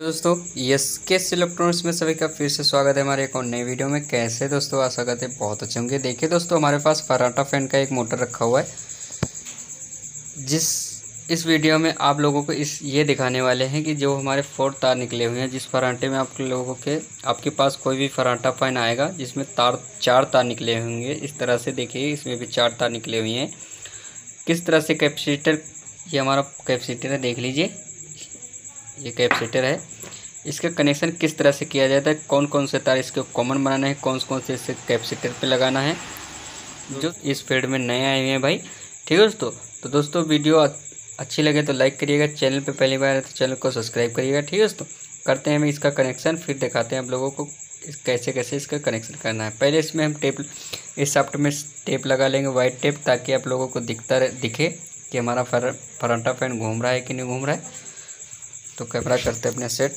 दोस्तों यस के इलेक्ट्रॉनिक्स में सभी का फिर से स्वागत है हमारे एक और नई वीडियो में। कैसे दोस्तों करते हैं बहुत अच्छे होंगे। देखिए दोस्तों, हमारे पास फराटा फ़ैन का एक मोटर रखा हुआ है, जिस, इस वीडियो में आप लोगों को इस, ये दिखाने वाले हैं कि जो हमारे फोर तार निकले हुए हैं, जिस फराटे में आप लोगों के, आपके पास कोई भी फराटा फ़ैन आएगा, जिसमें तार, चार तार निकले होंगे। इस तरह से देखिए, इसमें भी चार तार निकले हुए हैं। किस तरह से कैपेसिटर, ये हमारा कैपेसिटर है, देख लीजिए। ये कैपेसिटर है। इसका कनेक्शन किस तरह से किया जाता है? कौन कौन से तार इसके कॉमन बनाना है? कौन कौन से इससे कैपेसिटर पे लगाना है? जो इस फ़ील्ड में नए आए हुए हैं भाई। ठीक है दोस्तों? तो दोस्तों, वीडियो अच्छी लगे तो लाइक करिएगा। चैनल पे पहली बार है तो चैनल को सब्सक्राइब करिएगा। ठीक है दोस्तों? करते हैं हम इसका कनेक्शन फिर दिखाते हैं आप लोगों को इस कैसे कैसे इसका कनेक्शन करना है। पहले इसमें हम टेप इस सॉफ्ट में टेप लगा लेंगे वाइट टेप ताकि आप लोगों को दिखता दिखे कि हमारा फर फरंटा फ़ैन घूम रहा है कि नहीं घूम रहा है। तो कैमरा करते अपने सेट।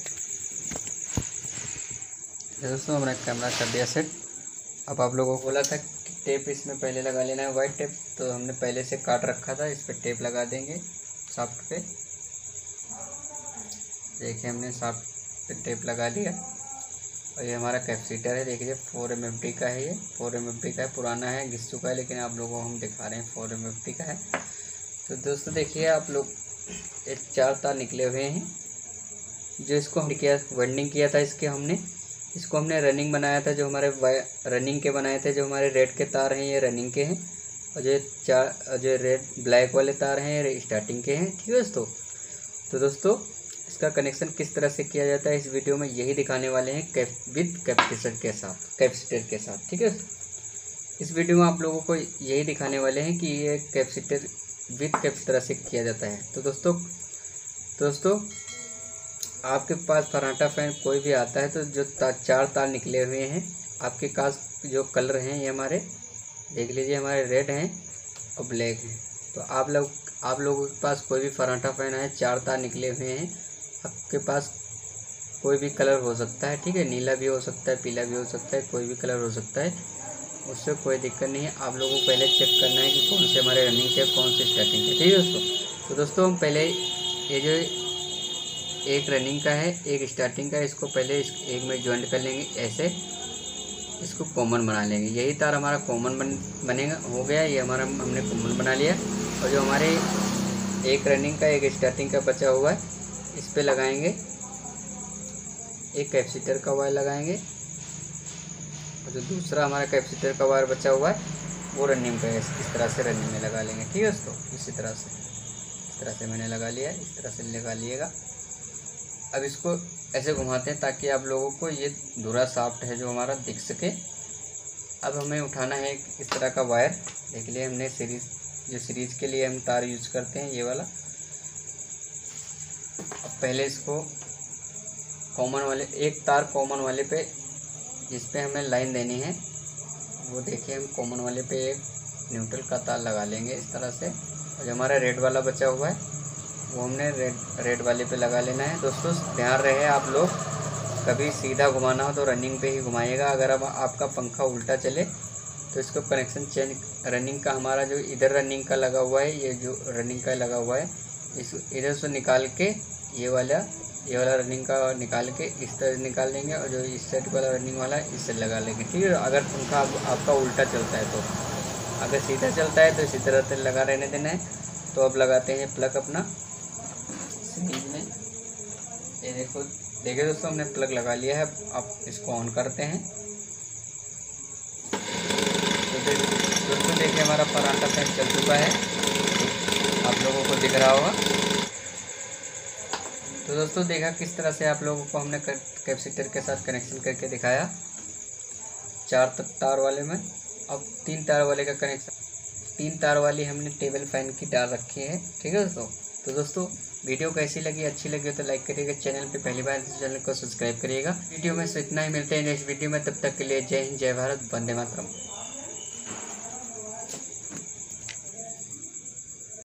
दोस्तों, हमने कैमरा कर दिया सेट। अब आप लोगों को बोला था कि टेप इसमें पहले लगा लेना है वाइट टेप। तो हमने पहले से काट रखा था, इस पर टेप लगा देंगे सॉफ्ट पे। देखिए, हमने सॉफ्ट पे टेप लगा दिया और ये हमारा कैपेसिटर है, देखिए, फोर एम का है ये। फोर एम का है, पुराना है घिस चुका है, लेकिन आप लोगों को हम दिखा रहे हैं फोर एम का है। तो दोस्तों, देखिए, आप लोग, एक चार तार निकले हुए हैं। जो इसको हमने किया वेंडिंग किया था इसके हमने, इसको हमने रनिंग बनाया था जो हमारे रनिंग के बनाए थे, जो हमारे रेड के तार हैं, ये रनिंग के हैं, और जो चार जो रेड ब्लैक वाले तार हैं, ये स्टार्टिंग के हैं, ठीक है दोस्तों? तो दोस्तों, इसका कनेक्शन किस तरह से किया जाता है, इस वीडियो में यही दिखाने वाले हैं कैप विद कैपेसिटर के साथ कैपेसिटर के साथ, ठीक है? इस वीडियो में आप लोगों को यही दिखाने वाले हैं कि ये कैपेसिटर विद तरह से किया जाता है। तो दोस्तों दोस्तों आपके पास पराठा फ़ैन कोई भी आता है तो जो ता, चार तार निकले हुए हैं आपके पास जो कलर हैं ये हमारे देख लीजिए हमारे रेड हैं और ब्लैक हैं। तो आप लोग आप लोगों के पास कोई भी पराठा फ़ैन है चार तार निकले हुए हैं आपके पास कोई भी कलर हो सकता है ठीक है? नीला भी हो सकता है पीला भी हो सकता है कोई भी कलर हो सकता है उससे कोई दिक्कत नहीं है। आप लोगों को पहले चेक करना है कि कौन से हमारे रनिंग के कौन से स्टार्टिंग के ठीक है दोस्तों? तो दोस्तों हम पहले ये जो एक रनिंग का है, एक स्टार्टिंग का है, इसको पहले इस एक में ज्वाइंट कर लेंगे, ऐसे इसको कॉमन बना लेंगे। यही तार हमारा कॉमन बन, बनेगा, हो गया, ये हमारा हमने कॉमन बना लिया। और जो हमारे एक रनिंग का, एक स्टार्टिंग का बचा हुआ है, इस पर लगाएँगे। एक कैपेसिटर का वायर लगाएँगे। और जो दूसरा हमारा कैपेसिटर का वायर बचा हुआ है, वो रनिंग का इस तरह से रनिंग में लगा लेंगे, ठीक है दोस्तों? इसी तरह से, इस तरह से मैंने लगा लिया इस तरह से लगा लिएगा। अब इसको ऐसे घुमाते हैं ताकि आप लोगों को ये धुरा साफ्ट है जो हमारा दिख सके। अब हमें उठाना है इस तरह का वायर देख लिए हमने सीरीज़ जो सीरीज़ के लिए हम तार यूज़ करते हैं, ये वाला। अब पहले इसको कॉमन वाले, एक तार कॉमन वाले पे, जिस पे हमें लाइन देनी है, वो देखिए हम कॉमन वाले पे एक न्यूट्रल का तार लगा लेंगे इस तरह से। और जो हमारा रेड वाला बचा हुआ है वो हमने रेड रेड वाले पे लगा लेना है। दोस्तों ध्यान रहे आप लोग कभी सीधा घुमाना हो तो रनिंग पे ही घुमाइएगा। अगर अब आपका पंखा उल्टा चले तो इसको कनेक्शन चेंज रनिंग का हमारा जो इधर रनिंग का लगा हुआ है ये जो रनिंग का लगा हुआ है इस इधर से निकाल के ये वाला ये वाला रनिंग का निकाल के इस तरह निकाल लेंगे और जो इस साइड वाला रनिंग वाला है इससे लगा लेंगे। ठीक है अगर पंखा आप, आपका उल्टा चलता है तो। अगर सीधा चलता है तो इसी तरह से लगा रहने देना है। तो अब लगाते हैं प्लग अपना। बीच में ये देखो, देखिए दोस्तों, हमने प्लग लगा लिया है। अब इसको ऑन करते हैं। तो दोस्तों, देखिए हमारा पराठा फ़ैन चल चुका है। आप लोगों को दिख रहा होगा। तो दोस्तों, देखा किस तरह से आप लोगों को हमने कैपेसिटर के साथ कनेक्शन करके दिखाया। चार तक तार वाले में। अब तीन तार वाले का कनेक्शन तीन तार वाली हमने टेबल फ़ैन की डाल रखी है। ठीक है दोस्तों? तो दोस्तों, वीडियो कैसी लगी? अच्छी लगी तो लाइक करिएगा। चैनल पे पहली बार तो चैनल को सब्सक्राइब करिएगा। वीडियो में से इतना ही। मिलते हैं नेक्स्ट वीडियो में। तब तक के लिए जय हिंद, जय भारत, वंदे मातरम।